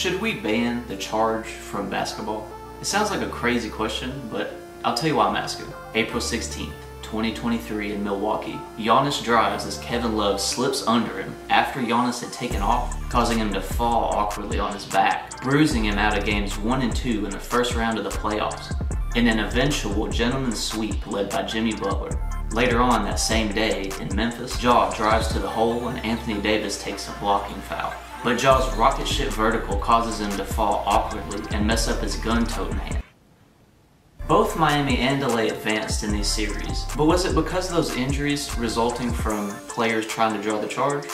Should we ban the charge from basketball? It sounds like a crazy question, but I'll tell you why I'm asking. April 16th, 2023 in Milwaukee. Giannis drives as Kevin Love slips under him after Giannis had taken off, causing him to fall awkwardly on his back, bruising him out of games 1 and 2 in the first round of the playoffs. In an eventual gentleman's sweep led by Jimmy Butler. Later on that same day in Memphis, Ja drives to the hole and Anthony Davis takes a blocking foul. But Ja's rocket ship vertical causes him to fall awkwardly and mess up his gun-toting hand. Both Miami and LA advanced in these series, but was it because of those injuries resulting from players trying to draw the charge?